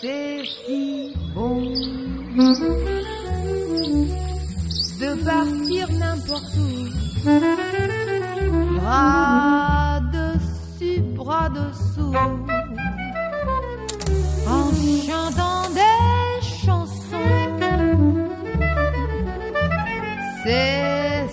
C'est si bon de partir n'importe où. Bras dessus, bras dessous. En chantant des chansons. C'est